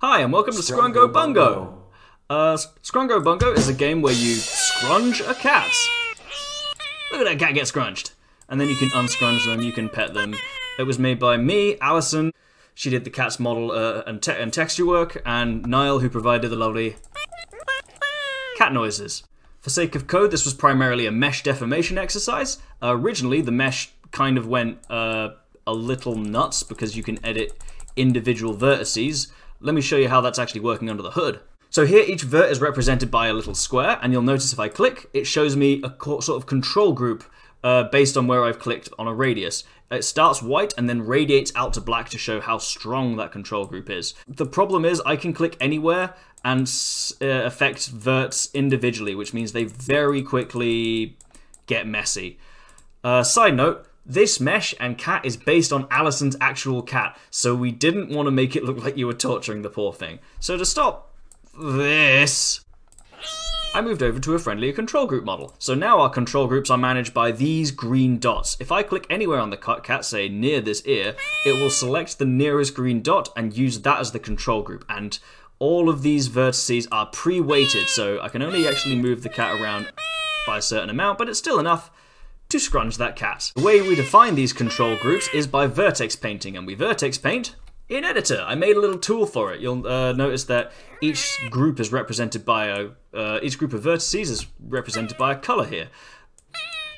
Hi, and welcome to Scrungo Bungo. Uh, Scrungo Bungo is a game where you scrunge a cat. Look at that cat get scrunched. And then you can unscrunge them, you can pet them. It was made by me, Alison. She did the cat's model uh, and, te and texture work, and Niall, who provided the lovely cat noises. For sake of code, this was primarily a mesh deformation exercise. Uh, originally, the mesh kind of went uh, a little nuts because you can edit individual vertices. Let me show you how that's actually working under the hood. So here each vert is represented by a little square, and you'll notice if I click, it shows me a sort of control group uh, based on where I've clicked on a radius. It starts white and then radiates out to black to show how strong that control group is. The problem is I can click anywhere and uh, affect verts individually, which means they very quickly get messy. Uh, side note, this mesh and cat is based on Alison's actual cat, so we didn't want to make it look like you were torturing the poor thing. So to stop this, I moved over to a friendlier control group model. So now our control groups are managed by these green dots. If I click anywhere on the cat, say near this ear, it will select the nearest green dot and use that as the control group. And all of these vertices are pre-weighted, so I can only actually move the cat around by a certain amount, but it's still enough to scrunch that cat. The way we define these control groups is by vertex painting, and we vertex paint in Editor. I made a little tool for it. You'll uh, notice that each group is represented by a, uh, each group of vertices is represented by a color here.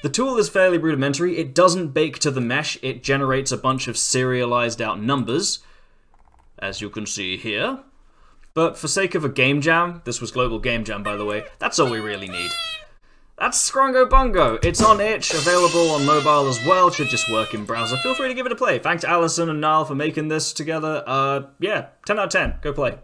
The tool is fairly rudimentary. It doesn't bake to the mesh. It generates a bunch of serialized out numbers, as you can see here. But for sake of a game jam, this was Global Game Jam by the way, that's all we really need. That's Scrungo Bungo. It's on itch, available on mobile as well. Should just work in browser. Feel free to give it a play. Thanks to Alison and Niall for making this together. Uh, yeah, 10 out of 10. Go play.